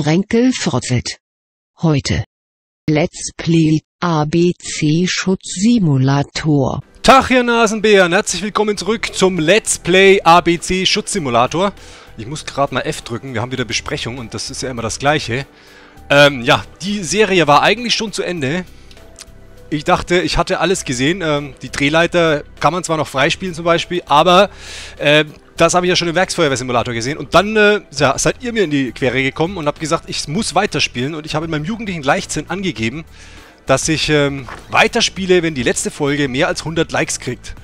Frenkel Frotzelt. Heute. Let's Play ABC Schutzsimulator. Tag, ihr Nasenbären. Herzlich willkommen zurück zum Let's Play ABC Schutzsimulator. Ich muss gerade mal F drücken. Wir haben wieder Besprechung und das ist ja immer das Gleiche. Ähm, ja, die Serie war eigentlich schon zu Ende. Ich dachte, ich hatte alles gesehen. Ähm, die Drehleiter kann man zwar noch freispielen zum Beispiel, aber äh, das habe ich ja schon im Werksfeuerwehr-Simulator gesehen. Und dann äh, ja, seid ihr mir in die Quere gekommen und habt gesagt, ich muss weiterspielen. Und ich habe in meinem jugendlichen Leichtsinn angegeben, dass ich ähm, weiterspiele, wenn die letzte Folge mehr als 100 Likes kriegt.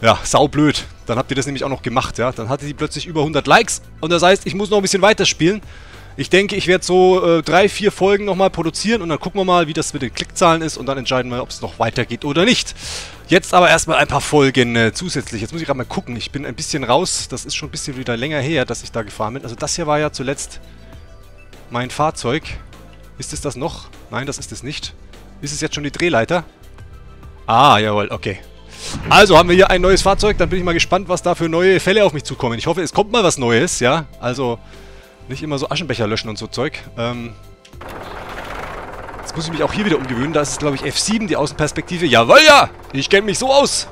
Ja, saublöd. Dann habt ihr das nämlich auch noch gemacht, ja. Dann hatte die plötzlich über 100 Likes. Und das heißt, ich muss noch ein bisschen weiterspielen. Ich denke, ich werde so äh, drei, vier Folgen nochmal produzieren und dann gucken wir mal, wie das mit den Klickzahlen ist und dann entscheiden wir, ob es noch weitergeht oder nicht. Jetzt aber erstmal ein paar Folgen äh, zusätzlich. Jetzt muss ich gerade mal gucken. Ich bin ein bisschen raus. Das ist schon ein bisschen wieder länger her, dass ich da gefahren bin. Also das hier war ja zuletzt mein Fahrzeug. Ist es das noch? Nein, das ist es nicht. Ist es jetzt schon die Drehleiter? Ah, jawohl, okay. Also haben wir hier ein neues Fahrzeug. Dann bin ich mal gespannt, was da für neue Fälle auf mich zukommen. Ich hoffe, es kommt mal was Neues, ja. Also nicht immer so Aschenbecher löschen und so Zeug. Ähm, jetzt muss ich mich auch hier wieder umgewöhnen. Da ist glaube ich, F7, die Außenperspektive. Jawohl, ja! Ich kenne mich so aus!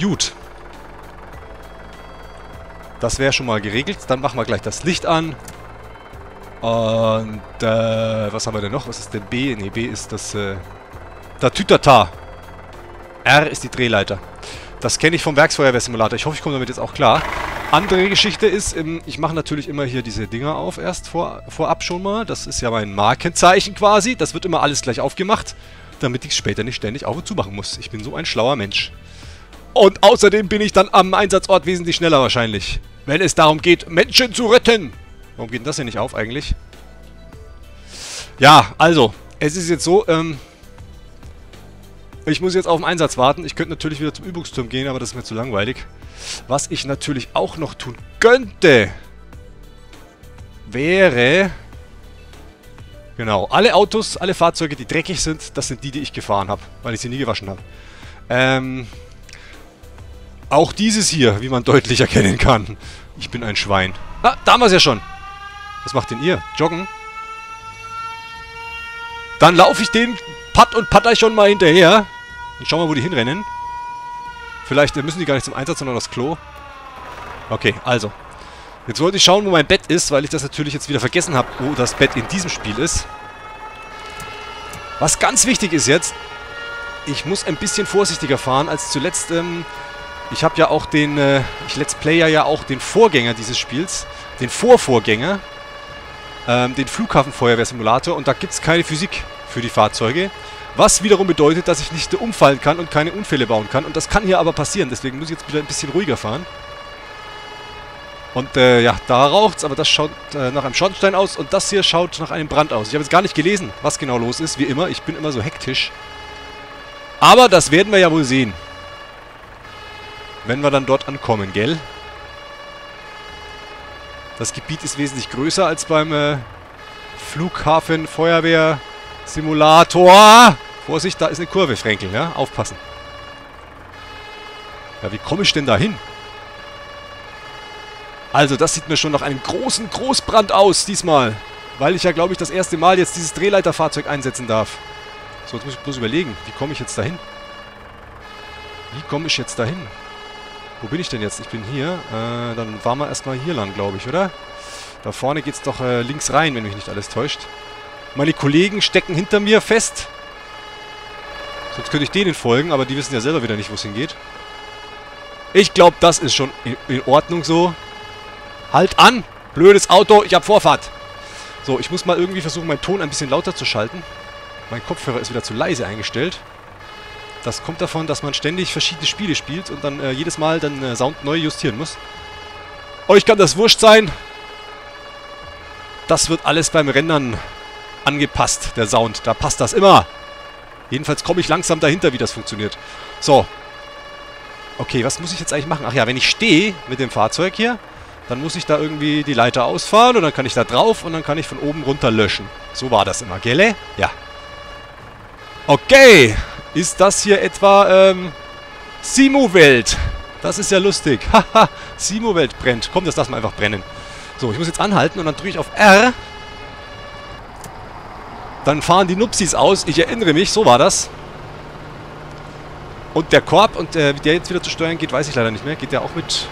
Gut. Das wäre schon mal geregelt. Dann machen wir gleich das Licht an. Und, äh, was haben wir denn noch? Was ist denn B? Ne, B ist das, äh, der Tütata. R ist die Drehleiter. Das kenne ich vom Werksfeuerwehr-Simulator. Ich hoffe, ich komme damit jetzt auch klar. Andere Geschichte ist, ähm, ich mache natürlich immer hier diese Dinger auf erst vor, vorab schon mal. Das ist ja mein Markenzeichen quasi. Das wird immer alles gleich aufgemacht, damit ich es später nicht ständig auf und zu machen muss. Ich bin so ein schlauer Mensch. Und außerdem bin ich dann am Einsatzort wesentlich schneller wahrscheinlich. Wenn es darum geht, Menschen zu retten. Warum geht denn das hier nicht auf eigentlich? Ja, also, es ist jetzt so, ähm, ich muss jetzt auf den Einsatz warten. Ich könnte natürlich wieder zum Übungsturm gehen, aber das ist mir zu langweilig. Was ich natürlich auch noch tun könnte, wäre... Genau, alle Autos, alle Fahrzeuge, die dreckig sind, das sind die, die ich gefahren habe, weil ich sie nie gewaschen habe. Ähm, auch dieses hier, wie man deutlich erkennen kann. Ich bin ein Schwein. Ah, da haben wir es ja schon. Was macht denn ihr? Joggen? Dann laufe ich den Patt und Patter schon mal hinterher. Und schau mal, wo die hinrennen. Vielleicht müssen die gar nicht zum Einsatz, sondern das Klo. Okay, also. Jetzt wollte ich schauen, wo mein Bett ist, weil ich das natürlich jetzt wieder vergessen habe, wo das Bett in diesem Spiel ist. Was ganz wichtig ist jetzt, ich muss ein bisschen vorsichtiger fahren als zuletzt. Ähm, ich habe ja auch den, äh, ich Let's Player ja auch den Vorgänger dieses Spiels, den Vorvorgänger, ähm, den Flughafenfeuerwehrsimulator und da gibt es keine Physik für die Fahrzeuge. Was wiederum bedeutet, dass ich nicht umfallen kann und keine Unfälle bauen kann. Und das kann hier aber passieren. Deswegen muss ich jetzt wieder ein bisschen ruhiger fahren. Und äh, ja, da raucht's, aber das schaut äh, nach einem Schornstein aus und das hier schaut nach einem Brand aus. Ich habe jetzt gar nicht gelesen, was genau los ist, wie immer. Ich bin immer so hektisch. Aber das werden wir ja wohl sehen. Wenn wir dann dort ankommen, gell? Das Gebiet ist wesentlich größer als beim äh, Flughafen Feuerwehr Simulator. Vorsicht, da ist eine Kurve, Frenkel, ja? Aufpassen. Ja, wie komme ich denn da hin? Also, das sieht mir schon nach einem großen Großbrand aus, diesmal. Weil ich ja, glaube ich, das erste Mal jetzt dieses Drehleiterfahrzeug einsetzen darf. So, jetzt muss ich bloß überlegen, wie komme ich jetzt dahin? Wie komme ich jetzt dahin? Wo bin ich denn jetzt? Ich bin hier. Äh, dann fahren wir erstmal hier lang, glaube ich, oder? Da vorne geht es doch äh, links rein, wenn mich nicht alles täuscht. Meine Kollegen stecken hinter mir fest. Sonst könnte ich denen folgen, aber die wissen ja selber wieder nicht, wo es hingeht. Ich glaube, das ist schon in, in Ordnung so. Halt an! Blödes Auto, ich habe Vorfahrt. So, ich muss mal irgendwie versuchen, meinen Ton ein bisschen lauter zu schalten. Mein Kopfhörer ist wieder zu leise eingestellt. Das kommt davon, dass man ständig verschiedene Spiele spielt und dann äh, jedes Mal den äh, Sound neu justieren muss. Euch kann das wurscht sein. Das wird alles beim Rendern angepasst, der Sound. Da passt das immer. Jedenfalls komme ich langsam dahinter, wie das funktioniert. So. Okay, was muss ich jetzt eigentlich machen? Ach ja, wenn ich stehe mit dem Fahrzeug hier, dann muss ich da irgendwie die Leiter ausfahren und dann kann ich da drauf und dann kann ich von oben runter löschen. So war das immer, gell? Ja. Okay. Ist das hier etwa, ähm, Simu-Welt? Das ist ja lustig. Haha, Simu-Welt brennt. Komm, das lassen wir einfach brennen. So, ich muss jetzt anhalten und dann drücke ich auf R. Dann fahren die Nupsis aus. Ich erinnere mich, so war das. Und der Korb, und äh, wie der jetzt wieder zu steuern geht, weiß ich leider nicht mehr. Geht der auch mit...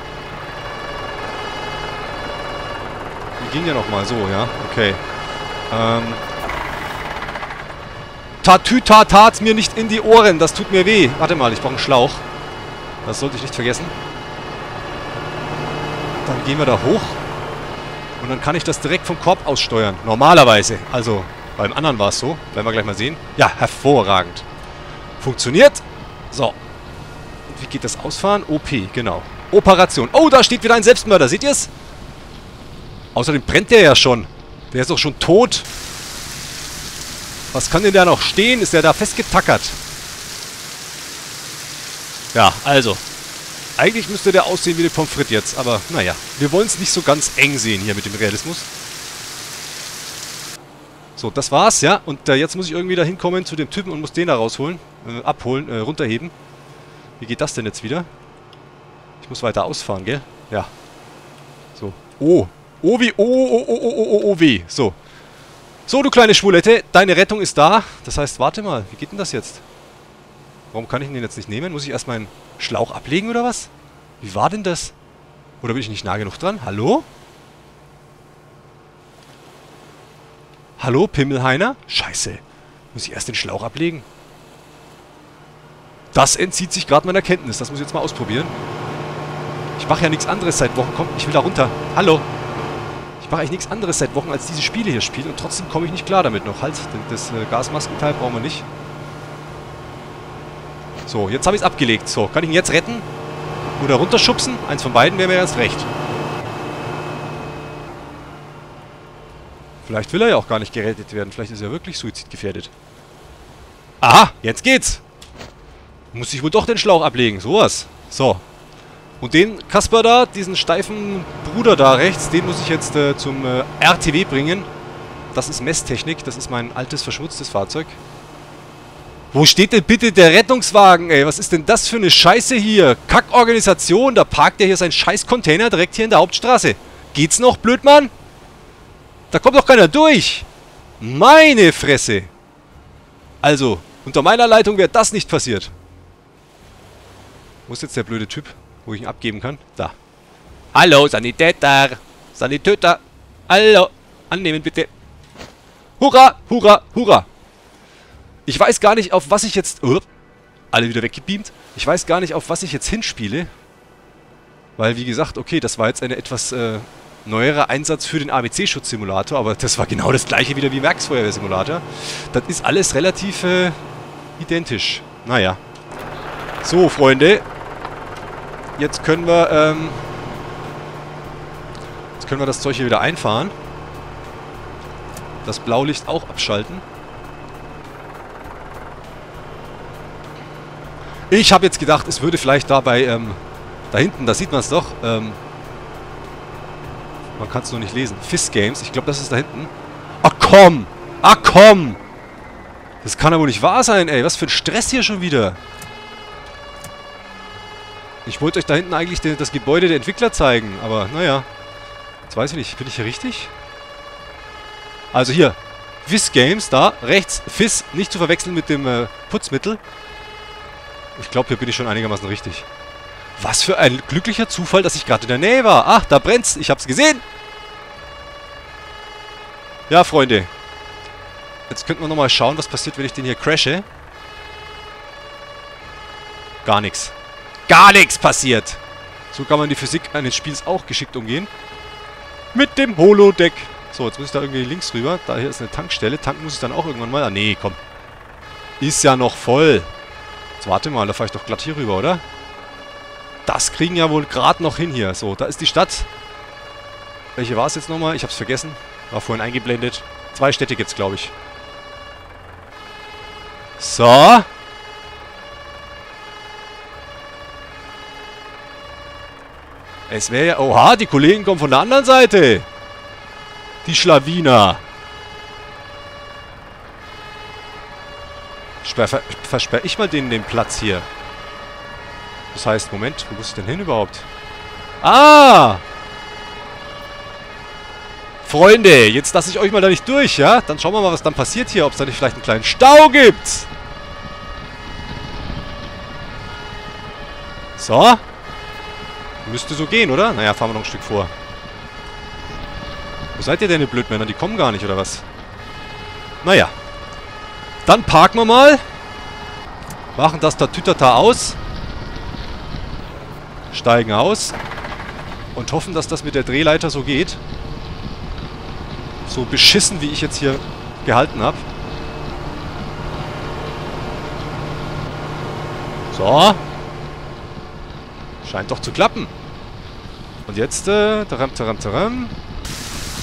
Wie ging der nochmal? So, ja, okay. Ähm... Tatüta tat's mir nicht in die Ohren. Das tut mir weh. Warte mal, ich brauche einen Schlauch. Das sollte ich nicht vergessen. Dann gehen wir da hoch. Und dann kann ich das direkt vom Korb aus steuern. Normalerweise. Also, beim anderen war es so. Werden wir gleich mal sehen. Ja, hervorragend. Funktioniert. So. Wie geht das Ausfahren? OP, genau. Operation. Oh, da steht wieder ein Selbstmörder. Seht ihr es? Außerdem brennt der ja schon. Der ist doch schon tot. Was kann denn da noch stehen? Ist der da festgetackert? Ja, also. Eigentlich müsste der aussehen wie die Pommes frites jetzt, aber naja. Wir wollen es nicht so ganz eng sehen hier mit dem Realismus. So, das war's, ja. Und äh, jetzt muss ich irgendwie da hinkommen zu dem Typen und muss den da rausholen. Äh, abholen, äh, runterheben. Wie geht das denn jetzt wieder? Ich muss weiter ausfahren, gell? Ja. So. Oh. Oh wie Oh, oh, oh, oh, oh, oh, weh. So. So, du kleine Schwulette, deine Rettung ist da. Das heißt, warte mal, wie geht denn das jetzt? Warum kann ich den jetzt nicht nehmen? Muss ich erst meinen Schlauch ablegen oder was? Wie war denn das? Oder bin ich nicht nah genug dran? Hallo? Hallo, Pimmelheiner? Scheiße. Muss ich erst den Schlauch ablegen? Das entzieht sich gerade meiner Kenntnis. Das muss ich jetzt mal ausprobieren. Ich mache ja nichts anderes seit Wochen. Komm, ich will da runter. Hallo mache eigentlich nichts anderes seit Wochen, als diese Spiele hier spielen und trotzdem komme ich nicht klar damit noch. Halt, das äh, Gasmaskenteil brauchen wir nicht. So, jetzt habe ich es abgelegt. So, kann ich ihn jetzt retten? Oder runterschubsen? Eins von beiden wäre mir ganz recht. Vielleicht will er ja auch gar nicht gerettet werden. Vielleicht ist er wirklich suizidgefährdet. Aha, jetzt geht's. Muss ich wohl doch den Schlauch ablegen. Sowas. So, und den Kasper da, diesen steifen Bruder da rechts, den muss ich jetzt äh, zum äh, RTW bringen. Das ist Messtechnik, das ist mein altes, verschmutztes Fahrzeug. Wo steht denn bitte der Rettungswagen, ey? Was ist denn das für eine Scheiße hier? Kackorganisation, da parkt der hier sein scheiß Container direkt hier in der Hauptstraße. Geht's noch, Blödmann? Da kommt doch keiner durch. Meine Fresse. Also, unter meiner Leitung wäre das nicht passiert. Wo ist jetzt der blöde Typ? Wo ich ihn abgeben kann. Da. Hallo, Sanitäter. Sanitäter. Hallo. Annehmen, bitte. Hurra, hurra, hurra. Ich weiß gar nicht, auf was ich jetzt... Oh, alle wieder weggebeamt. Ich weiß gar nicht, auf was ich jetzt hinspiele. Weil, wie gesagt, okay, das war jetzt ein etwas äh, neuerer Einsatz für den ABC-Schutzsimulator, aber das war genau das gleiche wieder wie Werksfeuerwehr-Simulator. Das ist alles relativ äh, identisch. Naja. So, Freunde, jetzt können wir, ähm, jetzt können wir das Zeug hier wieder einfahren. Das Blaulicht auch abschalten. Ich habe jetzt gedacht, es würde vielleicht dabei, ähm, da hinten, da sieht man es doch, ähm, man kann es nur nicht lesen. Fist Games, ich glaube, das ist da hinten. Ach komm! Ach komm! Das kann aber nicht wahr sein, ey. Was für ein Stress hier schon wieder. Ich wollte euch da hinten eigentlich den, das Gebäude der Entwickler zeigen, aber naja. Jetzt weiß ich nicht, bin ich hier richtig? Also hier, Fizz Games, da, rechts, Fizz, nicht zu verwechseln mit dem äh, Putzmittel. Ich glaube, hier bin ich schon einigermaßen richtig. Was für ein glücklicher Zufall, dass ich gerade in der Nähe war. Ach, da brennt's, ich hab's gesehen. Ja, Freunde. Jetzt könnten wir nochmal schauen, was passiert, wenn ich den hier crashe. Gar nichts gar nichts passiert. So kann man die Physik eines Spiels auch geschickt umgehen. Mit dem Holodeck. So, jetzt muss ich da irgendwie links rüber. Da hier ist eine Tankstelle. Tanken muss ich dann auch irgendwann mal. Ah, nee, komm. Ist ja noch voll. Jetzt warte mal, da fahre ich doch glatt hier rüber, oder? Das kriegen ja wohl gerade noch hin hier. So, da ist die Stadt. Welche war es jetzt nochmal? Ich hab's vergessen. War vorhin eingeblendet. Zwei Städte gibt's, glaube ich. So. Es wäre ja... Oha, die Kollegen kommen von der anderen Seite. Die Schlawiner. Versperre ich mal denen den Platz hier. Das heißt, Moment, wo muss ich denn hin überhaupt? Ah! Freunde, jetzt lasse ich euch mal da nicht durch, ja? Dann schauen wir mal, was dann passiert hier. Ob es da nicht vielleicht einen kleinen Stau gibt. So. Müsste so gehen, oder? Naja, fahren wir noch ein Stück vor. Wo seid ihr denn, ihr Blödmänner? Die kommen gar nicht, oder was? Naja. Dann parken wir mal. Machen das da Tütata aus. Steigen aus. Und hoffen, dass das mit der Drehleiter so geht. So beschissen, wie ich jetzt hier gehalten habe. So. Scheint doch zu klappen. Und jetzt, äh, taram, taram, taram.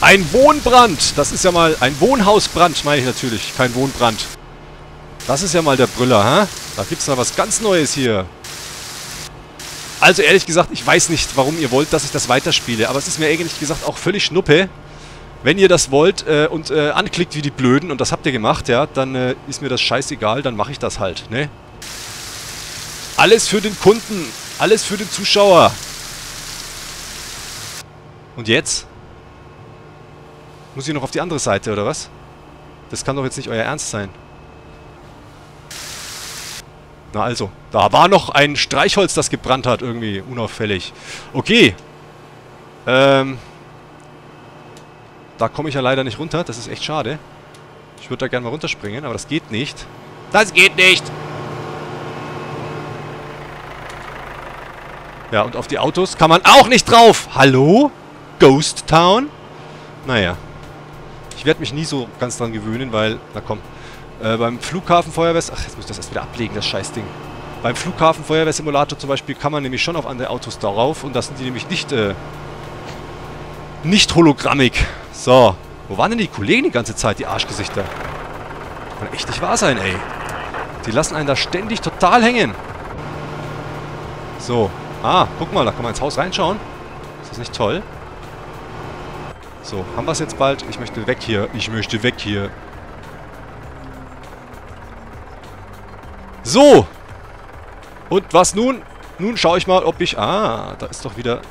Ein Wohnbrand! Das ist ja mal ein Wohnhausbrand, meine ich natürlich. Kein Wohnbrand. Das ist ja mal der Brüller, hä? Da gibt's noch was ganz Neues hier. Also ehrlich gesagt, ich weiß nicht, warum ihr wollt, dass ich das weiterspiele. Aber es ist mir ehrlich gesagt auch völlig schnuppe. Wenn ihr das wollt äh, und äh, anklickt wie die Blöden, und das habt ihr gemacht, ja, dann äh, ist mir das scheißegal, dann mache ich das halt, ne? Alles für den Kunden, alles für den Zuschauer. Und jetzt? Muss ich noch auf die andere Seite, oder was? Das kann doch jetzt nicht euer Ernst sein. Na also, da war noch ein Streichholz, das gebrannt hat, irgendwie unauffällig. Okay. Ähm. Da komme ich ja leider nicht runter, das ist echt schade. Ich würde da gerne mal runterspringen, aber das geht nicht. Das geht nicht! Ja, und auf die Autos kann man auch nicht drauf. Hallo? Ghost Town? Naja. Ich werde mich nie so ganz dran gewöhnen, weil... Na komm. Äh, beim Flughafen Feuerwehr... Ach, jetzt muss ich das erst wieder ablegen, das Scheißding. Beim Flughafen Feuerwehrsimulator zum Beispiel kann man nämlich schon auf andere Autos darauf. Und das sind die nämlich nicht... Äh, nicht hologrammig. So. Wo waren denn die Kollegen die ganze Zeit, die Arschgesichter? Kann echt nicht wahr sein, ey. Die lassen einen da ständig total hängen. So. Ah, guck mal, da kann man ins Haus reinschauen. Ist das nicht toll? So, haben wir es jetzt bald? Ich möchte weg hier. Ich möchte weg hier. So. Und was nun? Nun schaue ich mal, ob ich... Ah, da ist doch wieder...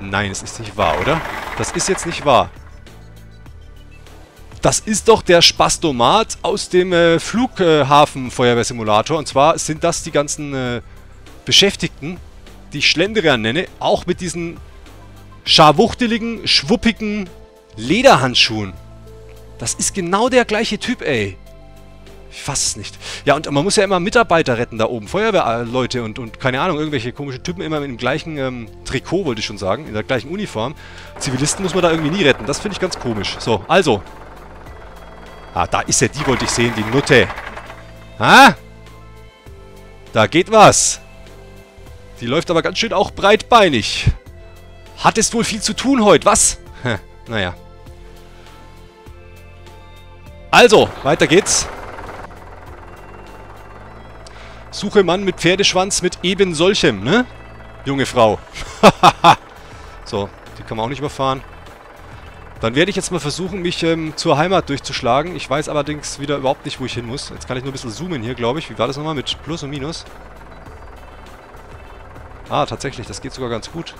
Nein, es ist nicht wahr, oder? Das ist jetzt nicht wahr. Das ist doch der Spastomat aus dem äh, Flughafen-Feuerwehrsimulator. Und zwar sind das die ganzen äh, Beschäftigten, die ich Schlendrian nenne, auch mit diesen scharwuchteligen, schwuppigen Lederhandschuhen. Das ist genau der gleiche Typ, ey. Ich fass es nicht. Ja, und man muss ja immer Mitarbeiter retten da oben. Feuerwehrleute und, und keine Ahnung, irgendwelche komischen Typen immer mit dem gleichen ähm, Trikot, wollte ich schon sagen. In der gleichen Uniform. Zivilisten muss man da irgendwie nie retten. Das finde ich ganz komisch. So, also. Ah, da ist er. Die wollte ich sehen, die Nutte. Ha? Da geht was. Die läuft aber ganz schön auch breitbeinig. Hattest wohl viel zu tun heute, was? Hm, naja. Also, weiter geht's. Suche Mann mit Pferdeschwanz mit eben solchem, ne? Junge Frau. so, die kann man auch nicht überfahren. Dann werde ich jetzt mal versuchen, mich ähm, zur Heimat durchzuschlagen. Ich weiß allerdings wieder überhaupt nicht, wo ich hin muss. Jetzt kann ich nur ein bisschen zoomen hier, glaube ich. Wie war das nochmal mit Plus und Minus? Ah, tatsächlich, das geht sogar ganz gut.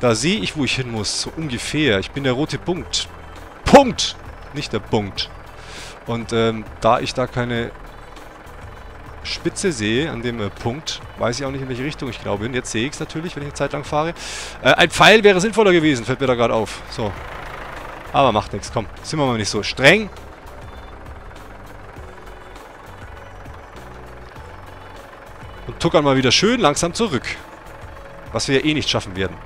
Da sehe ich, wo ich hin muss. So ungefähr. Ich bin der rote Punkt. Punkt! Nicht der Punkt. Und ähm, da ich da keine Spitze sehe, an dem äh, Punkt, weiß ich auch nicht, in welche Richtung ich glaube. Und jetzt sehe ich es natürlich, wenn ich eine Zeit lang fahre. Äh, ein Pfeil wäre sinnvoller gewesen, fällt mir da gerade auf. So. Aber macht nichts, komm. Sind wir mal nicht so streng. Und tuckern mal wieder schön langsam zurück. Was wir ja eh nicht schaffen werden.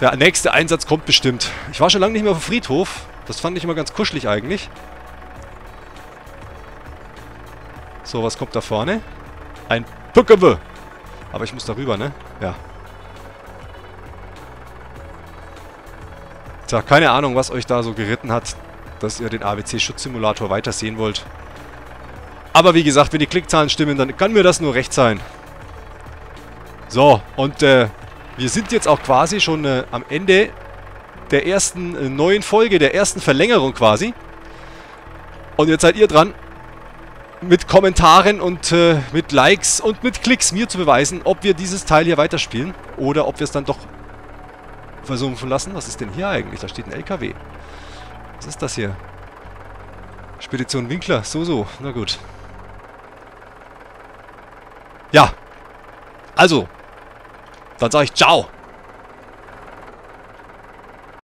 Der nächste Einsatz kommt bestimmt. Ich war schon lange nicht mehr auf dem Friedhof. Das fand ich immer ganz kuschelig eigentlich. So, was kommt da vorne? Ein Puckewe. Aber ich muss da rüber, ne? Ja. Tja, keine Ahnung, was euch da so geritten hat, dass ihr den ABC-Schutzsimulator weitersehen wollt. Aber wie gesagt, wenn die Klickzahlen stimmen, dann kann mir das nur recht sein. So, und äh, wir sind jetzt auch quasi schon äh, am Ende der ersten äh, neuen Folge, der ersten Verlängerung quasi. Und jetzt seid ihr dran, mit Kommentaren und äh, mit Likes und mit Klicks mir zu beweisen, ob wir dieses Teil hier weiterspielen oder ob wir es dann doch versumpfen lassen. Was ist denn hier eigentlich? Da steht ein LKW. Was ist das hier? Spedition Winkler. So, so. Na gut. Ja. Also. Dann sage ich Ciao.